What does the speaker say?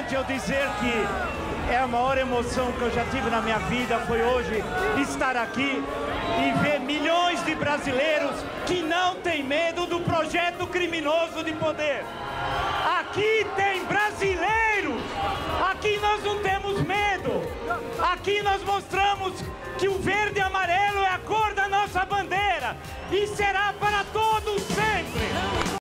importante eu dizer que é a maior emoção que eu já tive na minha vida foi hoje estar aqui e ver milhões de brasileiros que não têm medo do projeto criminoso de poder. Aqui tem brasileiros, aqui nós não temos medo, aqui nós mostramos que o verde e amarelo é a cor da nossa bandeira e será para todos sempre.